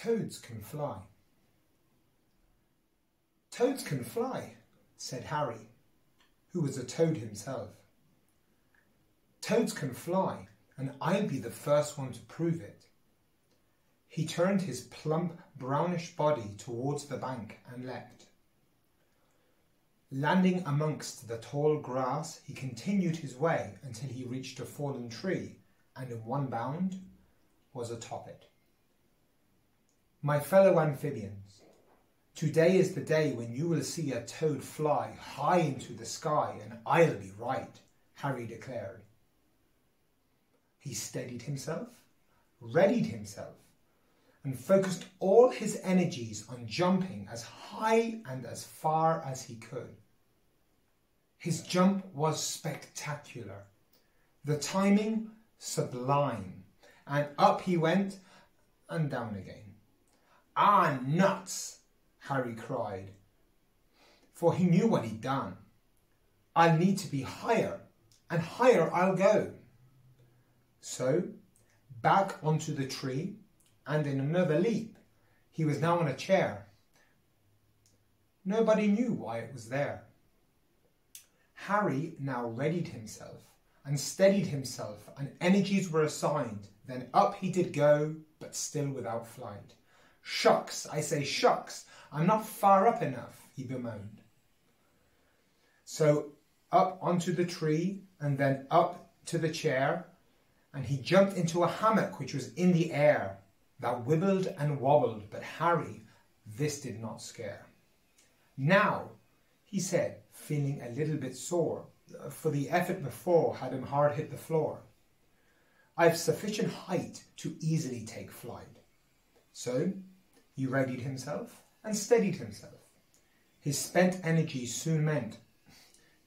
Toads can fly. Toads can fly, said Harry, who was a toad himself. Toads can fly, and I'll be the first one to prove it. He turned his plump, brownish body towards the bank and leapt. Landing amongst the tall grass, he continued his way until he reached a fallen tree and in one bound was atop it. My fellow amphibians, today is the day when you will see a toad fly high into the sky, and I'll be right, Harry declared. He steadied himself, readied himself, and focused all his energies on jumping as high and as far as he could. His jump was spectacular, the timing sublime, and up he went and down again. Ah, nuts! Harry cried, for he knew what he'd done. I'll need to be higher, and higher I'll go. So, back onto the tree, and in another leap, he was now on a chair. Nobody knew why it was there. Harry now readied himself and steadied himself, and energies were assigned. Then up he did go, but still without flight. Shucks, I say shucks, I'm not far up enough, he bemoaned. So up onto the tree and then up to the chair, and he jumped into a hammock which was in the air that wibbled and wobbled, but Harry, this did not scare. Now, he said, feeling a little bit sore, for the effort before had him hard hit the floor. I've sufficient height to easily take flight. So he readied himself and steadied himself. His spent energy soon meant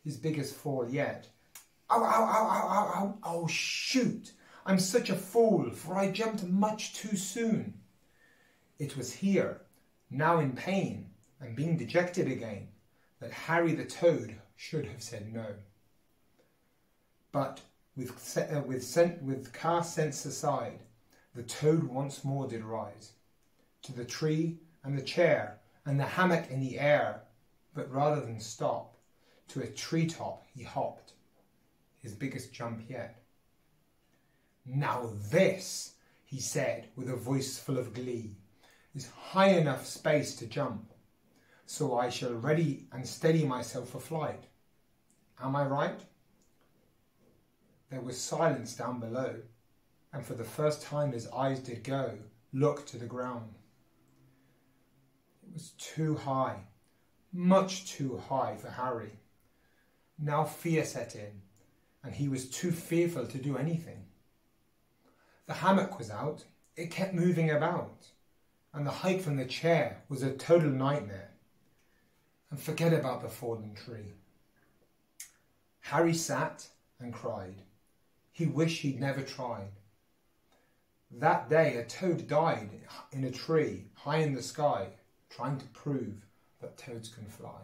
his biggest fall yet. Ow, ow, ow, ow, ow, ow, oh, shoot! I'm such a fool, for I jumped much too soon. It was here, now in pain, and being dejected again, that Harry the Toad should have said no. But with, uh, with, sent with car sense aside, the Toad once more did rise to the tree and the chair and the hammock in the air, but rather than stop, to a tree top he hopped, his biggest jump yet. Now this, he said with a voice full of glee, is high enough space to jump, so I shall ready and steady myself for flight. Am I right? There was silence down below, and for the first time his eyes did go, look to the ground was too high, much too high for Harry. Now fear set in, and he was too fearful to do anything. The hammock was out, it kept moving about, and the height from the chair was a total nightmare. And forget about the fallen tree. Harry sat and cried. He wished he'd never tried. That day a toad died in a tree high in the sky trying to prove that toads can fly.